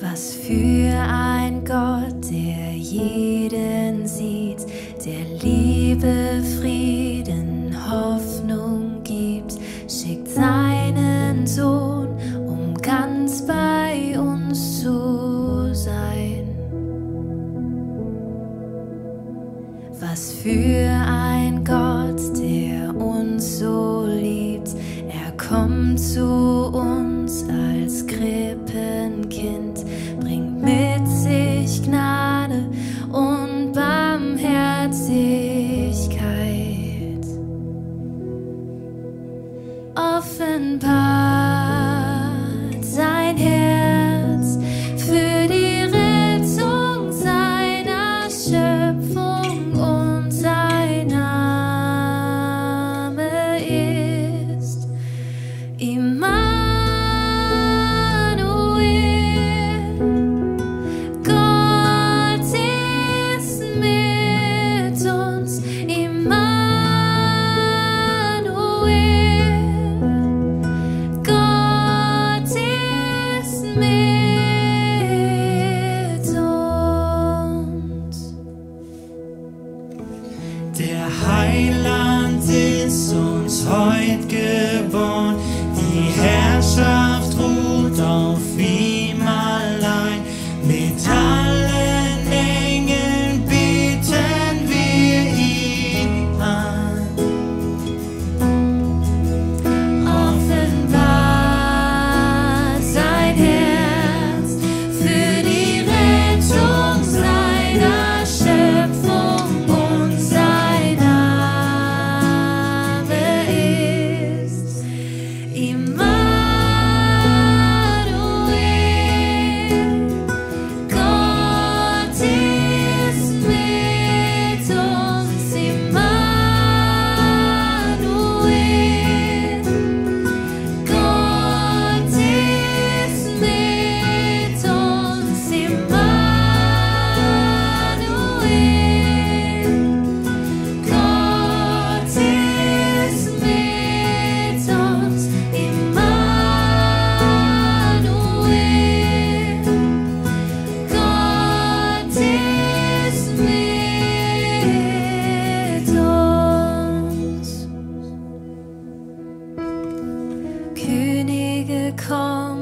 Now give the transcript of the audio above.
Was für ein Gott, der jeden sieht, der Liebe, Frieden, Hoffnung gibt, schickt seinen Sohn, um ganz bei uns zu sein. Was für ein Gott, der uns so liebt, er kommt zu uns Sein Herz für die Rettung seiner Schöpfung und sein Name ist Immanuel. die herrschaft ruht auf wie Könige kommen.